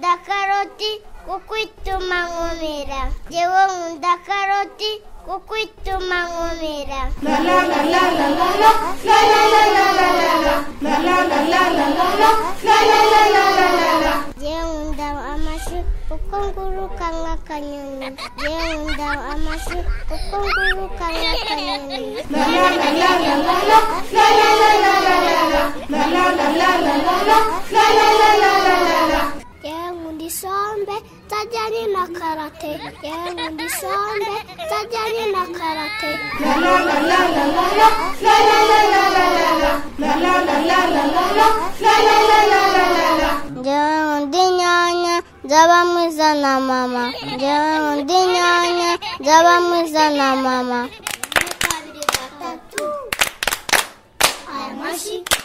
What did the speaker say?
da caroti, cucuito mangomera. Llevo un da caroti, cucuito mangomera. La la la la la la la la la la la la la la la la la la amashu kuko nguruka nk'akanyoni jewe nkunda amashu kuko nguruka nk'akanyoni jewe nkunda isombe tajyanye na karate jewe nkunda isombe tajyanye na karate jewe Забамы за на мама. Делаем диняня. Забамы за на мама. Thank you.